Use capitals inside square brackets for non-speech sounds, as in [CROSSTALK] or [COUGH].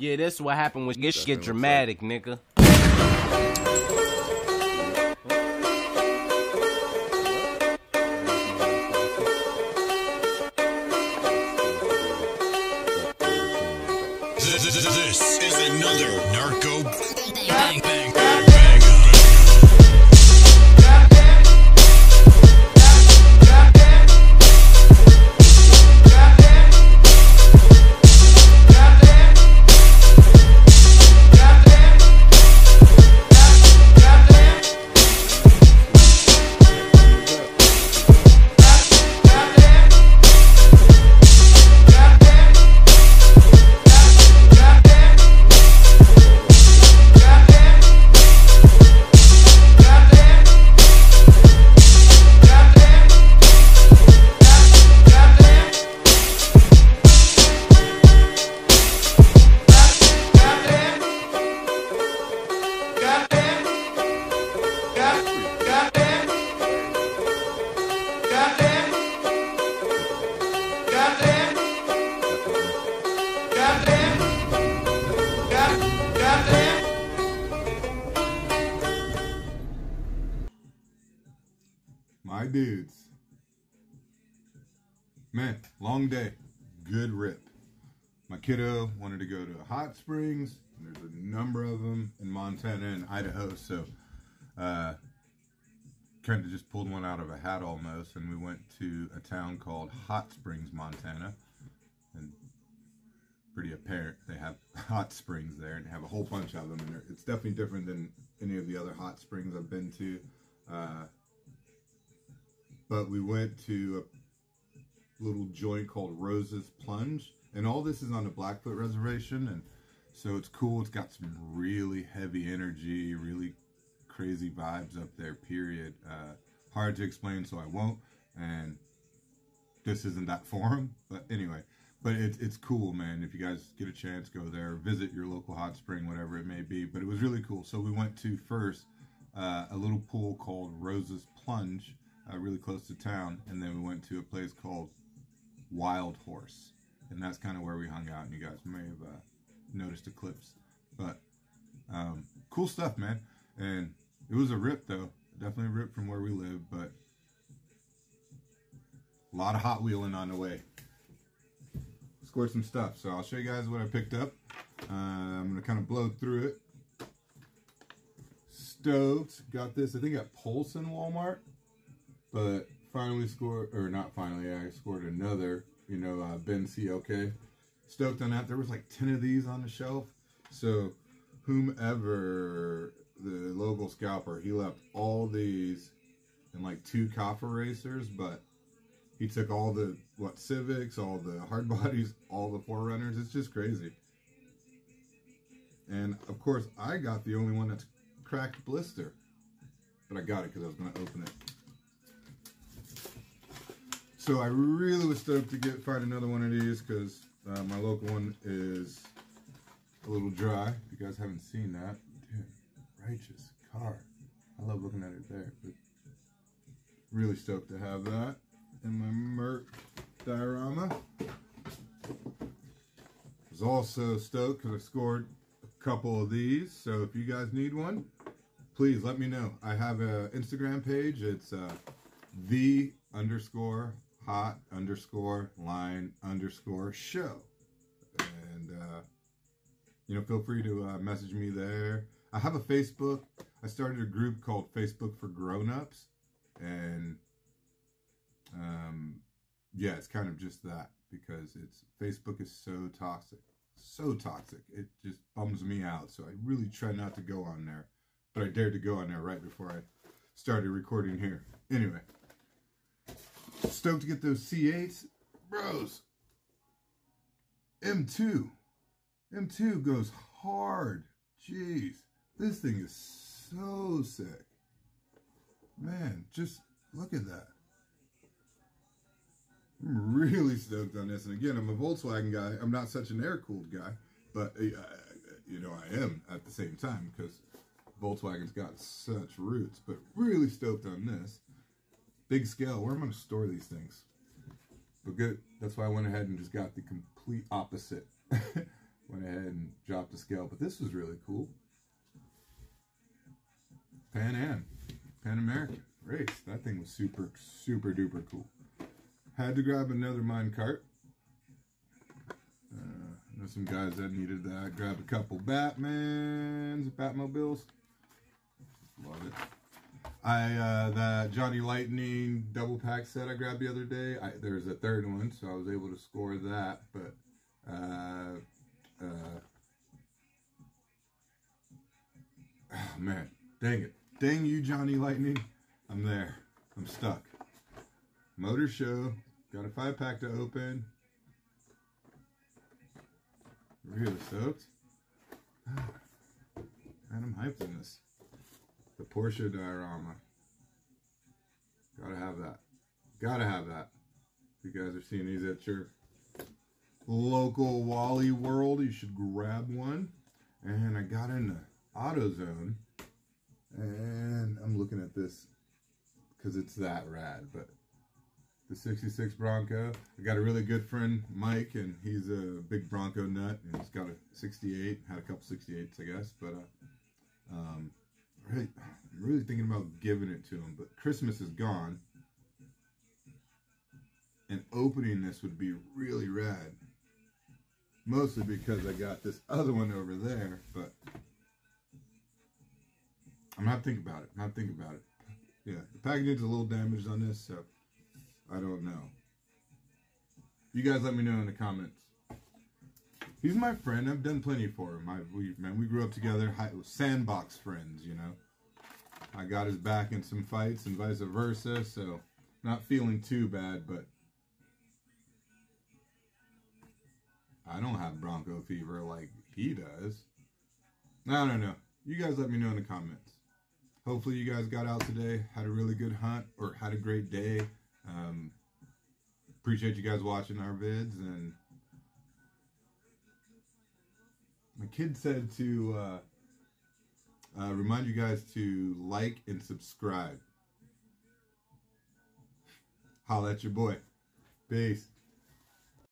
Yeah, that's what happened when get get dramatic, nigga. This is another Narco Bang Bang Dudes. Man, long day. Good rip. My kiddo wanted to go to hot springs. There's a number of them in Montana and Idaho, so uh, kind of just pulled one out of a hat almost, and we went to a town called Hot Springs, Montana, and pretty apparent they have [LAUGHS] hot springs there, and have a whole bunch of them, and it's definitely different than any of the other hot springs I've been to. Uh, but we went to a little joint called Rose's Plunge, and all this is on the Blackfoot Reservation, and so it's cool. It's got some really heavy energy, really crazy vibes up there. Period. Uh, hard to explain, so I won't. And this isn't that [LAUGHS] forum, but anyway. But it's it's cool, man. If you guys get a chance, go there, visit your local hot spring, whatever it may be. But it was really cool. So we went to first uh, a little pool called Rose's Plunge, uh, really close to town, and then we went to a place called Wild Horse, and that's kind of where we hung out. And you guys may have uh, noticed the clips, but um, cool stuff, man. And it was a rip, though. Definitely a rip from where we live, but a lot of hot wheeling on the way. Scored some stuff, so I'll show you guys what I picked up. Uh, I'm gonna kind of blow through it. Stoked, got this. I think at Polson Walmart, but finally scored, or not finally, I scored another. You know, uh, Ben CLK. Stoked on that. There was like ten of these on the shelf, so whomever the local scalper, he left all these and like two copper racers, but he took all the what Civics, all the hard [LAUGHS] bodies, all the 4Runners. It's just crazy. And of course, I got the only one that's cracked blister, but I got it because I was going to open it. So I really was stoked to get find another one of these because uh, my local one is a little dry. If you guys haven't seen that, dude, righteous car. I love looking at it there. But really stoked to have that in my Merc diorama. Was also stoked because I scored a couple of these. So if you guys need one, please let me know. I have an Instagram page. It's uh, the underscore hot underscore line underscore show. And, uh, you know, feel free to uh, message me there. I have a Facebook. I started a group called Facebook for Grown-Ups. And, um, yeah, it's kind of just that because it's Facebook is so toxic. So toxic. It just bums me out. So I really try not to go on there. But I dared to go on there right before I started recording here. Anyway, stoked to get those C8s. Bros, M2. M2 goes hard. Jeez, this thing is so sick. Man, just look at that. I'm really stoked on this. And again, I'm a Volkswagen guy. I'm not such an air-cooled guy, but uh, you know I am at the same time because Volkswagen's got such roots. But really stoked on this. Big scale. Where am I going to store these things? But good. That's why I went ahead and just got the complete opposite. [LAUGHS] went ahead and dropped the scale. But this was really cool. Pan Am, Pan American race. That thing was super, super duper cool. Had to grab another mine cart. Uh, know some guys that needed that. Grabbed a couple Batmans, Batmobiles. Love it. I uh, that Johnny Lightning double pack set I grabbed the other day. I, there's a third one, so I was able to score that. But uh, uh, oh man, dang it, dang you, Johnny Lightning! I'm there. I'm stuck. Motor show. Got a five pack to open. Really stoked. [SIGHS] Man, I'm hyped in this. Porsche diorama. Gotta have that. Gotta have that. If you guys are seeing these at your local Wally World, you should grab one. And I got in the AutoZone. And I'm looking at this because it's that rad. But the 66 Bronco. I got a really good friend, Mike, and he's a big Bronco nut. And he's got a 68. Had a couple 68s, I guess. But uh, um, really, I'm really thinking about giving it to him. But Christmas is gone. And opening this would be really rad. Mostly because I got this other one over there. But I'm not thinking about it. I'm not thinking about it. Yeah, the packaging's a little damaged on this, so I don't know. You guys let me know in the comments. He's my friend. I've done plenty for him. I, we, man, we grew up together. High, sandbox friends, you know. I got his back in some fights and vice versa, so not feeling too bad, but I don't have Bronco fever like he does. I don't know. You guys let me know in the comments. Hopefully you guys got out today, had a really good hunt, or had a great day. Um, appreciate you guys watching our vids, and kid said to uh, uh, remind you guys to like and subscribe. Holla at your boy. Peace.